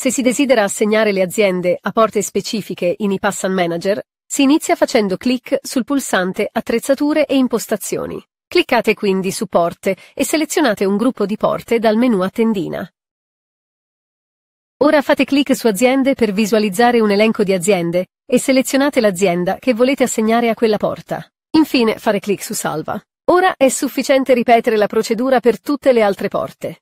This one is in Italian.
Se si desidera assegnare le aziende a porte specifiche in iPassan Manager, si inizia facendo clic sul pulsante Attrezzature e impostazioni. Cliccate quindi su Porte e selezionate un gruppo di porte dal menu a tendina. Ora fate clic su Aziende per visualizzare un elenco di aziende e selezionate l'azienda che volete assegnare a quella porta. Infine fare clic su Salva. Ora è sufficiente ripetere la procedura per tutte le altre porte.